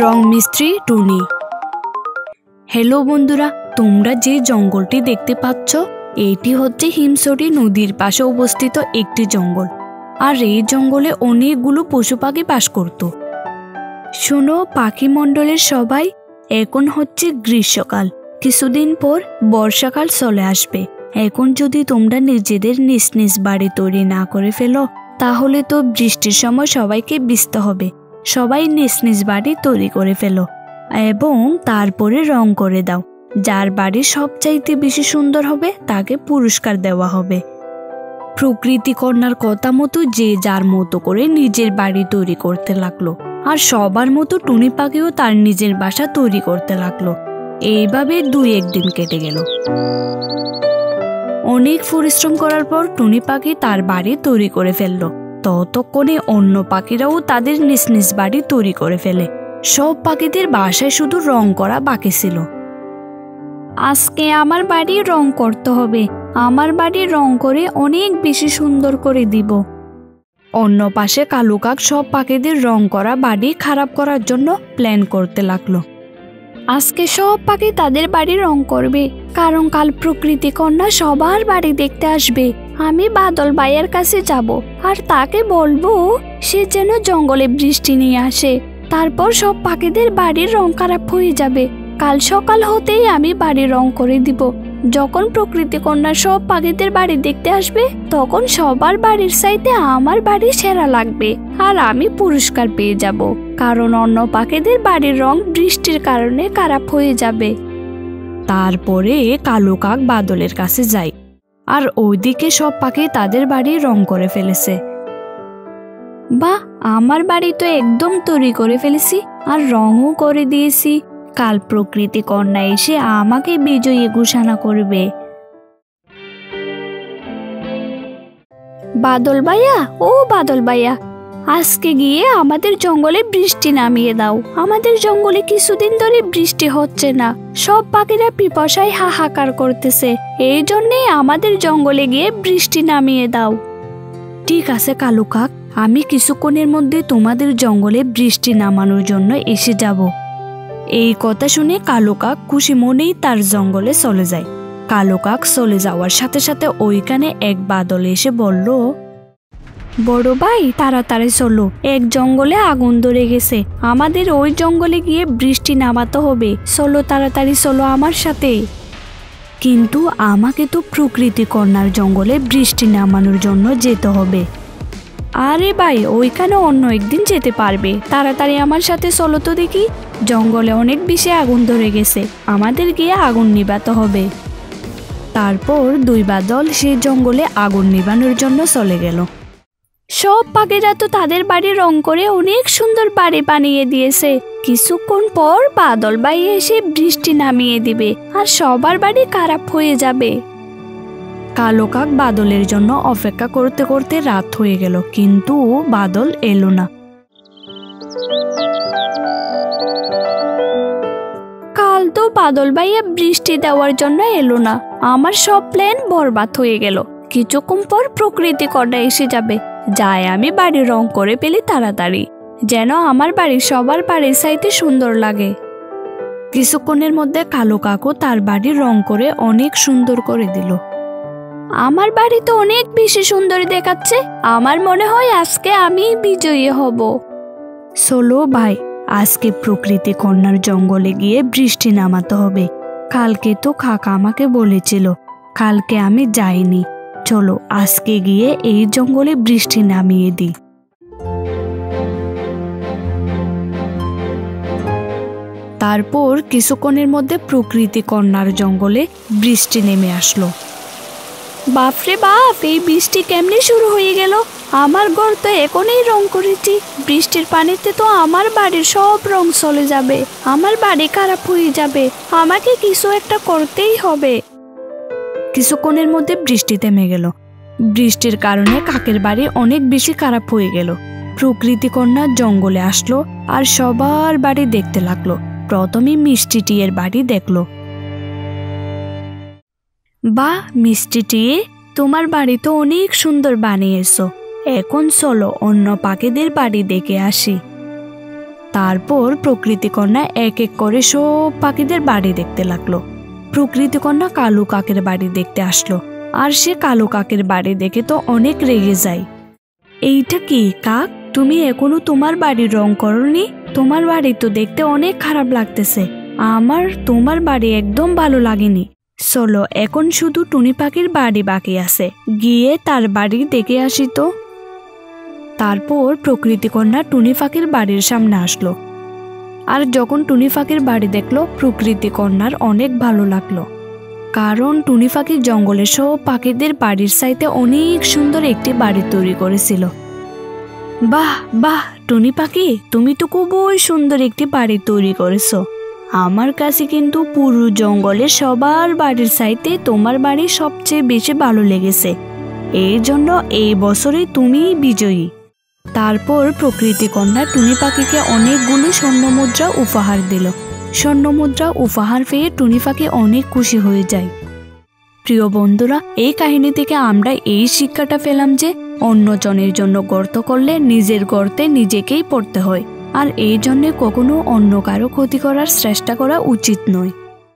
রং মিস্ত্রি টুনি। হ্যালো বন্ধুরা, তোমরা যে জঙ্গলটি দেখতে পাচ্ছ, এটি হচ্ছে হিমসরি নদীর পাশে অবস্থিত একটি জঙ্গল। আর এই জঙ্গলে অনেকগুলো পশু পাখি বাস করত। শোনো, পাখি মণ্ডলের সবাই এখন হচ্ছে গ্রীষ্মকাল। কিছুদিন পর বর্ষাকাল চলে আসবে। এখন যদি তোমরা নিজেদের নিজ নিজ বাড়ি তৈরি না করে ফেলো, তাহলে তো বৃষ্টির সময় সবাইকে বিস্ত হবে। সবাই নিজ নিজ বাড়ি তৈরি করে ফেলো এবং তারপরে রং করে দাও। যার বাড়ি সবচাইতে বেশি সুন্দর হবে, তাকে পুরস্কার দেওয়া হবে। প্রকৃতি কন্যার কথা মতো যে যার মতো করে নিজের বাড়ি তৈরি করতে লাগল আর সবার মতো টুনি পাখিও তার নিজের বাসা তৈরি করতে লাগল। এইভাবে দুই একদিন কেটে গেল। অনেক পরিশ্রম করার পর টুনি পাখি তার বাড়ি তৈরি করে ফেলল। ততক্ষণে অন্য পাখিরাও তাদের নিজ নিজ বাড়ি তৈরি করে ফেলে। সব পাখিদের বাসায় শুধু রং করা বাকি ছিল। আজকে আমার বাড়ি রং করতে হবে। আমার বাড়ি রং করে অনেক বেশি সুন্দর করে দিব। অন্য পাশে কালু কাক সব পাখিদের রং করা বাড়ি খারাপ করার জন্য প্ল্যান করতে লাগল। আজকে সব পাখি তাদের বাড়ি রং করবে। কারণ কাল প্রকৃতি কন্যা সবার বাড়ি দেখতে আসবে। আমি বাদল ভাইয়ের কাছে যাব আর তাকে বলব সে যেন জঙ্গলে বৃষ্টি নিয়ে আসে। তারপর সব পাখিদের বাড়ির রং খারাপ হয়ে যাবে। কাল সকাল হতেই আমি বাড়ি রং করে দিব। যখন প্রকৃতি কন্যা সব পাখিদের বাড়ি দেখতে আসবে, তখন সবার বাড়ির চাইতে আমার বাড়ি সেরা লাগবে আর আমি পুরস্কার পেয়ে যাব। কারণ অন্য পাখিদের বাড়ির রং বৃষ্টির কারণে খারাপ হয়ে যাবে। তারপরে কালো কাক বাদলের কাছে যায়। আর ওইদিকে সব পাখি তাদের বাড়ি রং করে ফেলেছে। বা আমার বাড়ি তো একদম তৈরি করে ফেলেছি আর রঙও করে দিয়েছি। কাল প্রকৃতি কন্যা এসে আমাকে বিজয়ী ঘোষণা করবে। বাদল ভাইয়া, ও বাদল ভাইয়া আজকে গিয়ে আমাদের জঙ্গলে বৃষ্টি নামিয়ে দাও। আমাদের জঙ্গলে কিছুদিন ধরে বৃষ্টি হচ্ছে না। সব পাখিরা পিপাসায় হাহাকার করতেছে। এই জন্যে আমাদের জঙ্গলে গিয়ে বৃষ্টি নামিয়ে দাও। ঠিক আছে, কালু কাক। আমি কিছুক্ষণের মধ্যে তোমাদের জঙ্গলে বৃষ্টি নামানোর জন্য এসে যাব। এই কথা শুনে কালো কাক খুশি মনেই তার জঙ্গলে চলে যায়। কালো কাক চলে যাওয়ার সাথে সাথে ওইখানে এক বাদল এসে বলল বড় ভাই, তাড়াতাড়ি চলো। এক জঙ্গলে আগুন ধরে গেছে। আমাদের ওই জঙ্গলে গিয়ে বৃষ্টি নামাতে হবে। চলো, তাড়াতাড়ি চলো আমার সাথে। কিন্তু আমাকে তো প্রকৃতি কন্যার জঙ্গলে বৃষ্টি নামানোর জন্য যেতে হবে। আরে ভাই, ওইখানে অন্য একদিন যেতে পারবে। তাড়াতাড়ি আমার সাথে চলো তো দেখি। জঙ্গলে অনেক বেশি আগুন ধরে গেছে। আমাদের গিয়ে আগুন নিবাতে হবে। তারপর দুই বাদল সে জঙ্গলে আগুন নিবানোর জন্য চলে গেল। সব পাখিরা তো তাদের বাড়ি রং করে অনেক সুন্দর বাড়ি বানিয়ে দিয়েছে। কিছুক্ষণ পর বাদল বাই এসে বৃষ্টি নামিয়ে দিবে আর সবার বাড়ি খারাপ হয়ে যাবে। কালো কাক বাদলের জন্য অপেক্ষা করতে করতে রাত হয়ে গেল, কিন্তু বাদল এলো না। কাল তো বাদল ভাইয়া বৃষ্টি দেওয়ার জন্য এলো না। আমার সব প্ল্যান বরবাদ হয়ে গেল। কিছুক্ষণ পর প্রকৃতি কটা এসে যাবে। যায় আমি বাড়ি রং করে পেলি তাড়াতাড়ি, যেন আমার বাড়ি সবার বাড়ির সাইতে সুন্দর লাগে। কিছুক্ষণের মধ্যে কালো কাকু তার বাড়ি রং করে অনেক সুন্দর করে দিল। আমার বাড়ি তো অনেক বেশি সুন্দর দেখাচ্ছে, আমার মনে হয় আজকে আমি বিজয়ী হব। সোলো ভাই, আজকে প্রকৃতি কন্যার জঙ্গলে গিয়ে বৃষ্টি নামাতে হবে। কালকে তো কাকা আমাকে বলেছিল, কালকে আমি যাইনি। চলো, আজকে গিয়ে এই জঙ্গলে বৃষ্টি নামিয়ে দিই। তারপর কিছুক্ষণের মধ্যে প্রকৃতি কন্যার জঙ্গলে বৃষ্টি নেমে আসলো। বাপরে বাপ, এই বৃষ্টি কেমনে শুরু হয়ে গেল? আমার ঘর তো এখনই রং করেছি। বৃষ্টির পানিতে তো আমার বাড়ির সব রং চলে যাবে। আমার বাড়ি খারাপ হয়ে যাবে। আমাকে কিছু একটা করতেই হবে। কিছুক্ষণের মধ্যে বৃষ্টি থেমে গেল। বৃষ্টির কারণে কাকের বাড়ি অনেক বেশি খারাপ হয়ে গেল। প্রকৃতি কন্যা জঙ্গলে আসলো আর সবার বাড়ি দেখতে লাগল। প্রথমে মিষ্টি টিয়ের বাড়ি দেখল। বা মিষ্টি টিয়ে, তোমার বাড়ি তো অনেক সুন্দর বানিয়েছো। এখন চলো অন্য পাখিদের বাড়ি দেখে আসি। তারপর প্রকৃতি কন্যা এক এক করে সব পাখিদের বাড়ি দেখতে লাগল। প্রকৃতি কন্যা কালু কাকের বাড়ি দেখতে আসলো। আর সে কালো কাকের বাড়ি দেখে তো অনেক রেগে যায়। এইটা কি কাক? তুমি এখনও তোমার বাড়ির রং করনি? তোমার বাড়ি তো দেখতে অনেক খারাপ লাগতেছে। আমার, তোমার বাড়ি একদম ভালো লাগেনি। চলো, এখন শুধু টুনি পাখির বাড়ি বাকি আছে। গিয়ে তার বাড়ি দেখে আসি তো। তারপর প্রকৃতি কন্যা টুনি পাখির বাড়ির সামনে আসলো। আর যখন টুনি পাখির বাড়ি দেখল, প্রকৃতি কন্যার অনেক ভালো লাগল। কারণ টুনি পাখি জঙ্গলের সব পাখিদের বাড়ির সাইতে অনেক সুন্দর একটি বাড়ি তৈরি করেছিল। বাহ বাহ, টুনি পাখি তুমি তো খুবই সুন্দর একটি বাড়ি তৈরি করেছ। আমার কাছে কিন্তু পুরো জঙ্গলে সবার বাড়ির সাইতে তোমার বাড়ি সবচেয়ে বেশি ভালো লেগেছে। এই জন্য এই বছরে তুমি বিজয়ী। তারপর প্রকৃতি কন্যা টুনি পাখিকে অনেকগুলো স্বর্ণমুদ্রা উপহার দিল। স্বর্ণমুদ্রা উপহার পেয়ে টুনি পাখি অনেক খুশি হয়ে যায়। প্রিয় বন্ধুরা, এই কাহিনী থেকে আমরা এই শিক্ষাটা পেলাম যে অন্যজনের জন্য গর্ত করলে নিজের গর্তে নিজেকেই পড়তে হয়। আর এই জন্যে কখনো অন্য কারও ক্ষতি করার চেষ্টা করা উচিত নয়।